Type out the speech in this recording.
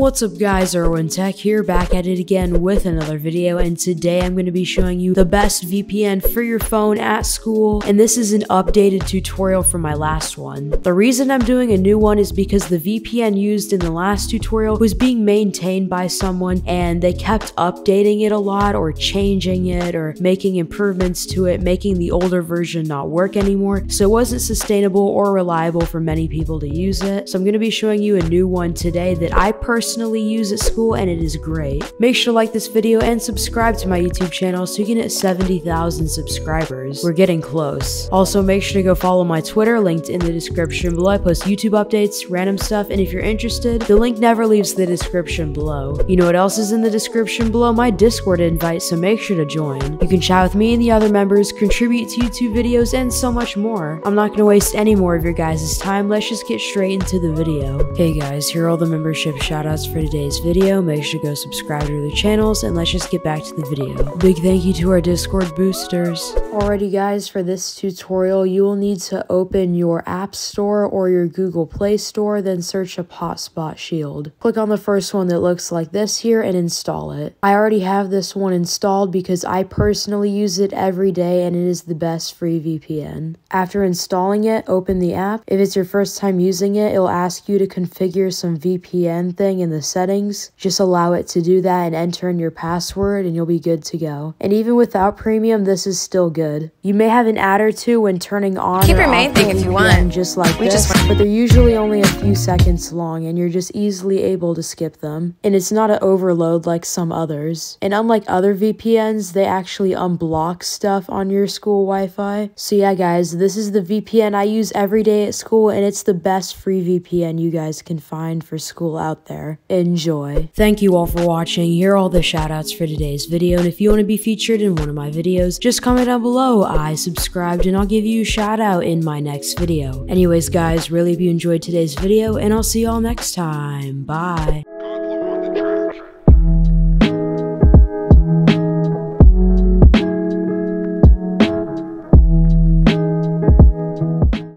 What's up guys, IrwinTech here, back at it again with another video, and today I'm going to be showing you the best VPN for your phone at school, and this is an updated tutorial from my last one. The reason I'm doing a new one is because the VPN used in the last tutorial was being maintained by someone, and they kept updating it a lot, or changing it, or making improvements to it, making the older version not work anymore, so it wasn't sustainable or reliable for many people to use it. So I'm going to be showing you a new one today that I personally personally use at school and it is great. Make sure to like this video and subscribe to my YouTube channel so you can hit 70,000 subscribers. We're getting close. Also, make sure to go follow my Twitter, linked in the description below. I post YouTube updates, random stuff, and if you're interested, the link never leaves the description below. You know what else is in the description below? My Discord invite, so make sure to join. You can chat with me and the other members, contribute to YouTube videos, and so much more. I'm not to waste any more of your guys' time. Let's just get straight into the video. Hey guys, here are all the membership shoutouts for today's video. Make sure to go subscribe to their channels and let's just get back to the video. Big thank you to our Discord boosters. Alrighty guys, for this tutorial, you will need to open your App Store or your Google Play Store, then search up Hotspot Shield. Click on the first one that looks like this here and install it. I already have this one installed because I personally use it every day and it is the best free VPN. After installing it, open the app. If it's your first time using it, it'll ask you to configure some VPN thing in in the settings. Just allow it to do that and enter in your password and you'll be good to go. And even without premium, this is still good. You may have an ad or two when turning on Keep your main thing if you want. Just like we this, just but they're usually only a few seconds long and you're just easily able to skip them. And it's not an overload like some others. And unlike other VPNs, they actually unblock stuff on your school Wi-Fi. So yeah guys, this is the VPN I use every day at school and it's the best free VPN you guys can find for school out there. Enjoy. Thank you all for watching. Here are all the shoutouts for today's video. And if you want to be featured in one of my videos, just comment down below. I subscribed and I'll give you a shout out in my next video. Anyways, guys, really hope you enjoyed today's video and I'll see y'all next time. Bye.